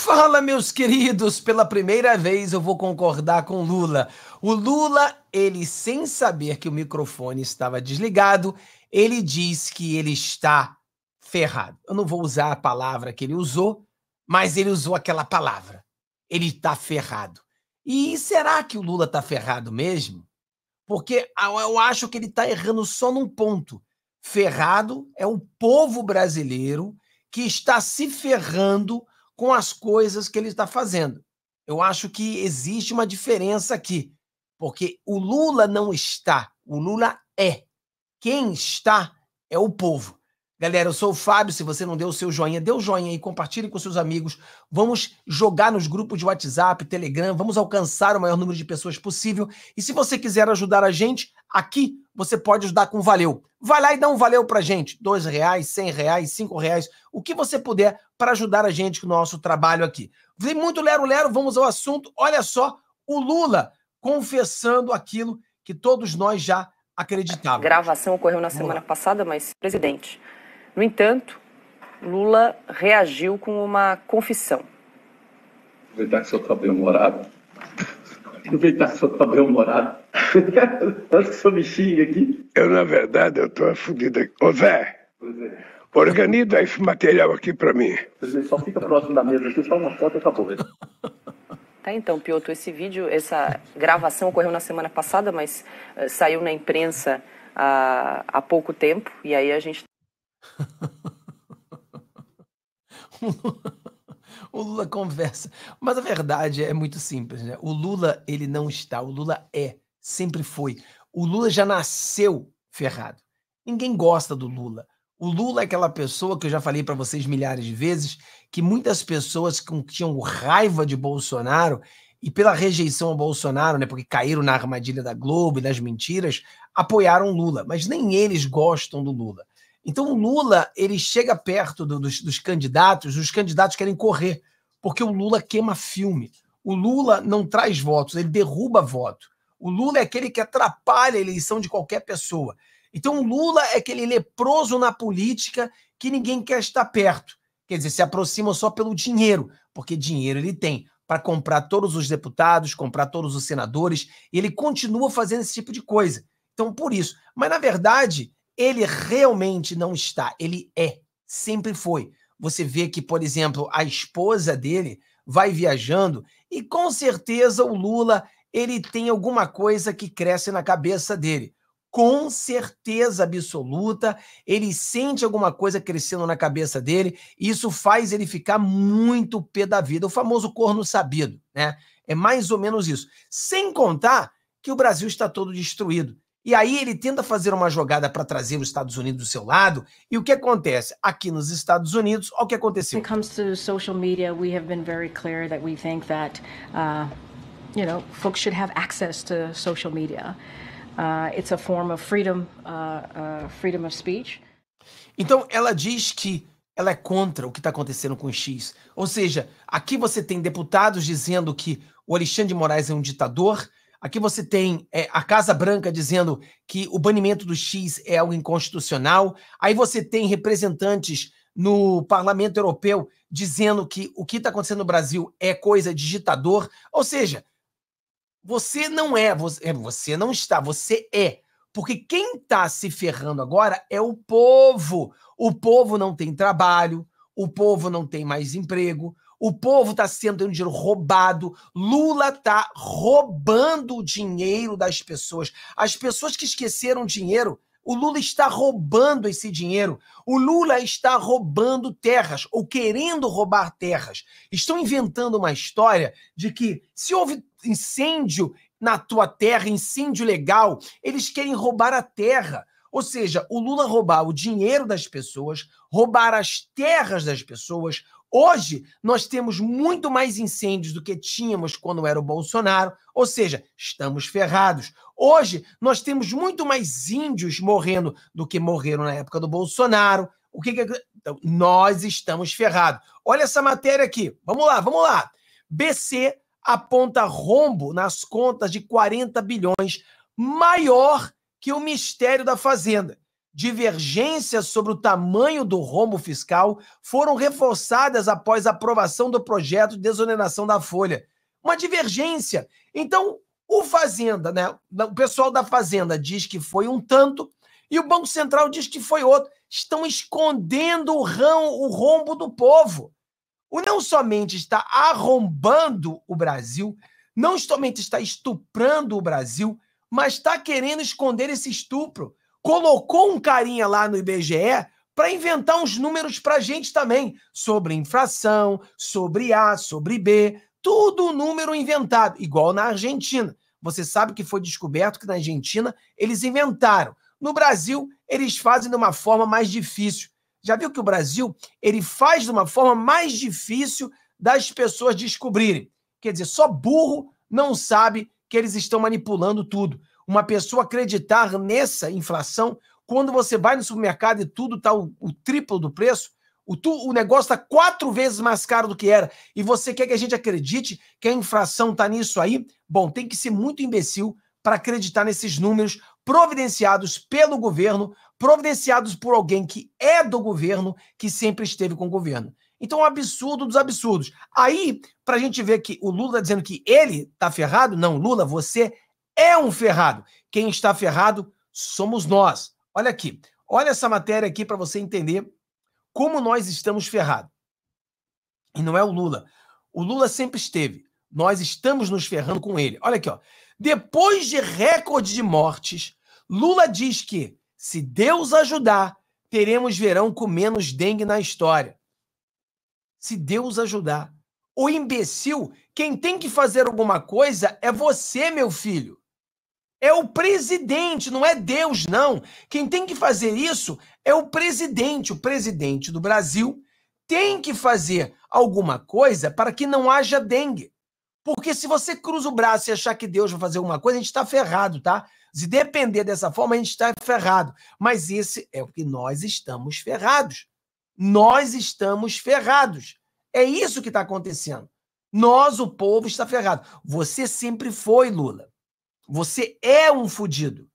Fala, meus queridos! Pela primeira vez eu vou concordar com Lula. O Lula, ele sem saber que o microfone estava desligado, ele diz que ele está ferrado. Eu não vou usar a palavra que ele usou, mas ele usou aquela palavra. Ele está ferrado. E será que o Lula está ferrado mesmo? Porque eu acho que ele está errando só num ponto. Ferrado é o povo brasileiro que está se ferrando com as coisas que ele está fazendo. Eu acho que existe uma diferença aqui, porque o Lula não está, o Lula é. Quem está é o povo. Galera, eu sou o Fábio. Se você não deu o seu joinha, dê o joinha aí, compartilhe com seus amigos. Vamos jogar nos grupos de WhatsApp, Telegram, vamos alcançar o maior número de pessoas possível. E se você quiser ajudar a gente, aqui você pode ajudar com valeu. Vai lá e dá um valeu pra gente. Dois reais, cem reais, cinco reais, o que você puder para ajudar a gente com o nosso trabalho aqui. Vem muito lero-lero, vamos ao assunto. Olha só, o Lula confessando aquilo que todos nós já acreditávamos. A gravação ocorreu na semana passada, mas, presidente, no entanto, Lula reagiu com uma confissão. Aproveitar que o senhor está bem-humorado. Aproveitar que o senhor está bem-humorado. Acho que o senhor me xinga aqui. Eu, na verdade, eu estou afudido aqui. Ô, Zé, é. organiza esse material aqui para mim. Presidente, só fica próximo da mesa aqui, só uma foto e acabou. Tá, então, Piotr, esse vídeo, essa gravação ocorreu na semana passada, mas uh, saiu na imprensa uh, há pouco tempo, e aí a gente o Lula conversa. Mas a verdade é muito simples, né? O Lula, ele não está. O Lula é. Sempre foi. O Lula já nasceu ferrado. Ninguém gosta do Lula. O Lula é aquela pessoa que eu já falei para vocês milhares de vezes, que muitas pessoas que tinham raiva de Bolsonaro e pela rejeição ao Bolsonaro, né, porque caíram na armadilha da Globo e das mentiras, apoiaram Lula, mas nem eles gostam do Lula. Então o Lula ele chega perto do, dos, dos candidatos, os candidatos querem correr, porque o Lula queima filme. O Lula não traz votos, ele derruba voto. O Lula é aquele que atrapalha a eleição de qualquer pessoa. Então o Lula é aquele leproso na política que ninguém quer estar perto. Quer dizer, se aproxima só pelo dinheiro, porque dinheiro ele tem para comprar todos os deputados, comprar todos os senadores, e ele continua fazendo esse tipo de coisa. Então, por isso. Mas, na verdade, ele realmente não está, ele é, sempre foi. Você vê que, por exemplo, a esposa dele vai viajando e com certeza o Lula ele tem alguma coisa que cresce na cabeça dele. Com certeza absoluta, ele sente alguma coisa crescendo na cabeça dele, e isso faz ele ficar muito pé da vida, o famoso corno sabido, né? É mais ou menos isso. Sem contar que o Brasil está todo destruído. E aí ele tenta fazer uma jogada para trazer os Estados Unidos do seu lado. E o que acontece? Aqui nos Estados Unidos, olha o que aconteceu. When it comes to social media, we have been very clear that we think that, uh, you know, folks should have access to social media. Uh, it's a form of freedom, uh, uh freedom of speech. Então ela diz que ela é contra o que está acontecendo com o X. Ou seja, aqui você tem deputados dizendo que o Alexandre de Moraes é um ditador, Aqui você tem é, a Casa Branca dizendo que o banimento do X é algo inconstitucional. Aí você tem representantes no Parlamento Europeu dizendo que o que está acontecendo no Brasil é coisa de ditador. Ou seja, você não é, você, é, você não está, você é. Porque quem está se ferrando agora é o povo. O povo não tem trabalho, o povo não tem mais emprego, o povo está sendo tendo dinheiro roubado. Lula está roubando o dinheiro das pessoas. As pessoas que esqueceram dinheiro, o Lula está roubando esse dinheiro. O Lula está roubando terras ou querendo roubar terras. Estão inventando uma história de que se houve incêndio na tua terra, incêndio legal, eles querem roubar a terra. Ou seja, o Lula roubar o dinheiro das pessoas, roubar as terras das pessoas, Hoje, nós temos muito mais incêndios do que tínhamos quando era o Bolsonaro, ou seja, estamos ferrados. Hoje, nós temos muito mais índios morrendo do que morreram na época do Bolsonaro. O que, que... Então, nós estamos ferrados. Olha essa matéria aqui. Vamos lá, vamos lá. BC aponta rombo nas contas de 40 bilhões, maior que o Mistério da Fazenda. Divergências sobre o tamanho do rombo fiscal foram reforçadas após a aprovação do projeto de desoneração da folha. Uma divergência. Então, o Fazenda, né? O pessoal da Fazenda diz que foi um tanto e o Banco Central diz que foi outro. Estão escondendo o, rão, o rombo do povo. O não somente está arrombando o Brasil, não somente está estuprando o Brasil, mas está querendo esconder esse estupro colocou um carinha lá no IBGE para inventar uns números para gente também, sobre inflação, sobre A, sobre B, tudo número inventado, igual na Argentina. Você sabe que foi descoberto que na Argentina eles inventaram. No Brasil, eles fazem de uma forma mais difícil. Já viu que o Brasil ele faz de uma forma mais difícil das pessoas descobrirem. Quer dizer, só burro não sabe que eles estão manipulando tudo uma pessoa acreditar nessa inflação quando você vai no supermercado e tudo está o, o, triplo do preço, o, tu, o negócio está quatro vezes mais caro do que era, e você quer que a gente acredite que a inflação está nisso aí? Bom, tem que ser muito imbecil para acreditar nesses números providenciados pelo governo, providenciados por alguém que é do governo, que sempre esteve com o governo. Então, é um absurdo dos absurdos. Aí, para a gente ver que o Lula está dizendo que ele está ferrado, não, Lula, você é um ferrado. Quem está ferrado somos nós. Olha aqui. Olha essa matéria aqui para você entender como nós estamos ferrados. E não é o Lula. O Lula sempre esteve. Nós estamos nos ferrando com ele. Olha aqui, ó. Depois de recorde de mortes, Lula diz que, se Deus ajudar, teremos verão com menos dengue na história. Se Deus ajudar. O imbecil, quem tem que fazer alguma coisa é você, meu filho. É o presidente, não é Deus, não. Quem tem que fazer isso é o presidente. O presidente do Brasil tem que fazer alguma coisa para que não haja dengue. Porque se você cruza o braço e achar que Deus vai fazer alguma coisa, a gente está ferrado, tá? Se depender dessa forma, a gente está ferrado. Mas esse é o que nós estamos ferrados. Nós estamos ferrados. É isso que está acontecendo. Nós, o povo, está ferrado. Você sempre foi, Lula. Você é um fudido.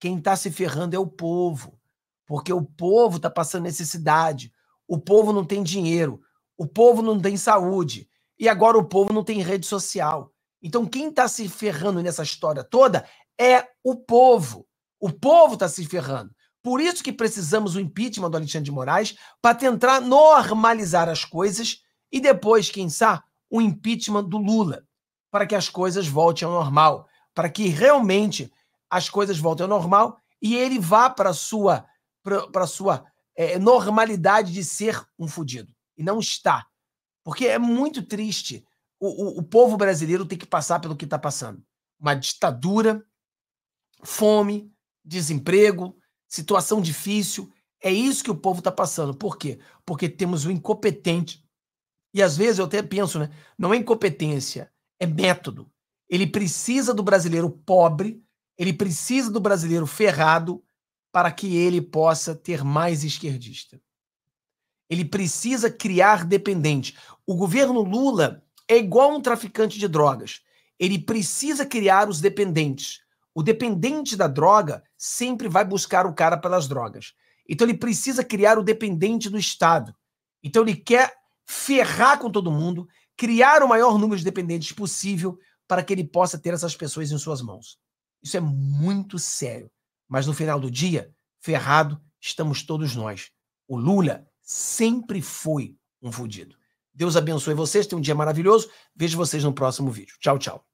Quem está se ferrando é o povo. Porque o povo está passando necessidade. O povo não tem dinheiro. O povo não tem saúde. E agora o povo não tem rede social. Então, quem está se ferrando nessa história toda é o povo. O povo está se ferrando. Por isso que precisamos do impeachment do Alexandre de Moraes para tentar normalizar as coisas e depois, quem sabe, o impeachment do Lula, para que as coisas voltem ao normal para que realmente as coisas voltem ao normal e ele vá para a sua, para sua é, normalidade de ser um fudido. E não está. Porque é muito triste o, o, o povo brasileiro ter que passar pelo que está passando. Uma ditadura, fome, desemprego, situação difícil. É isso que o povo está passando. Por quê? Porque temos o incompetente. E às vezes eu até penso, né? Não é incompetência, é método. Ele precisa do brasileiro pobre, ele precisa do brasileiro ferrado para que ele possa ter mais esquerdista. Ele precisa criar dependente. O governo Lula é igual um traficante de drogas. Ele precisa criar os dependentes. O dependente da droga sempre vai buscar o cara pelas drogas. Então ele precisa criar o dependente do Estado. Então ele quer ferrar com todo mundo, criar o maior número de dependentes possível para que ele possa ter essas pessoas em suas mãos. Isso é muito sério. Mas no final do dia, ferrado estamos todos nós. O Lula sempre foi um fudido. Deus abençoe vocês, tenham um dia maravilhoso. Vejo vocês no próximo vídeo. Tchau, tchau.